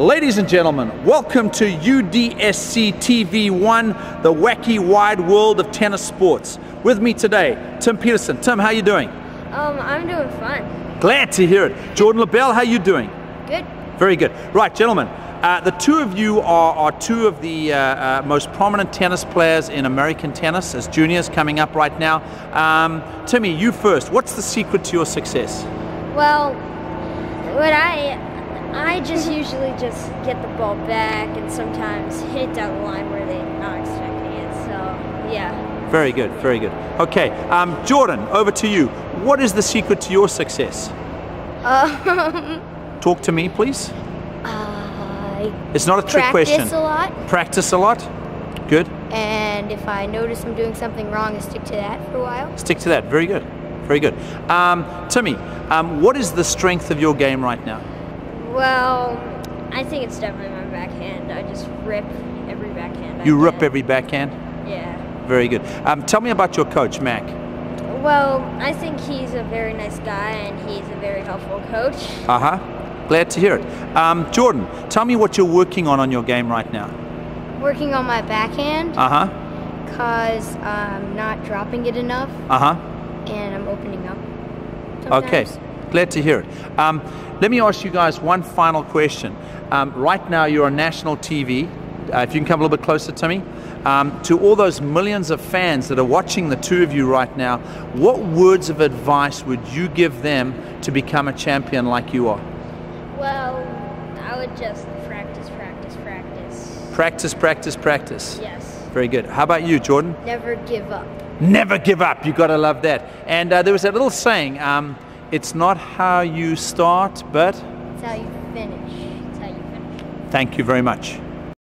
Ladies and gentlemen, welcome to UDSC TV1, the wacky wide world of tennis sports. With me today, Tim Peterson. Tim, how are you doing? Um, I'm doing fine. Glad to hear it. Jordan Lubelle, how are you doing? Good. Very good. Right, gentlemen, uh, the two of you are, are two of the uh, uh, most prominent tennis players in American tennis as juniors coming up right now. Um, Timmy, you first. What's the secret to your success? Well, what I I just usually just get the ball back and sometimes hit down the line where they're not expecting it. So yeah. Very good, very good. Okay, um, Jordan, over to you. What is the secret to your success? Um, Talk to me, please. I It's not a trick practice question. a lot, Practice a lot. Good. and if I notice I'm doing something wrong, I stick to that for a while. Stick to that. Very good. Very good. Um, Timmy, um, what is the strength of your game right now? Well, I think it's definitely my backhand. I just rip every backhand. I You rip every backhand. Yeah. Very good. Um, tell me about your coach, Mac. Well, I think he's a very nice guy and he's a very helpful coach. Uh huh. Glad to hear it. Um, Jordan, tell me what you're working on on your game right now. Working on my backhand Uh huh. because I'm not dropping it enough Uh huh. and I'm opening up. Okay, sometimes. Glad to hear it. Um, let me ask you guys one final question. Um, right now, you're on national TV. Uh, if you can come a little bit closer to me. Um, to all those millions of fans that are watching the two of you right now, what words of advice would you give them to become a champion like you are? Well, I would just practice, practice, practice. Practice, practice, practice. Yes. Very good. How about you, Jordan? Never give up. Never give up. You got to love that. And uh, there was that little saying um, it's not how you start, but It's how you finish. It's how you finish. thank you very much.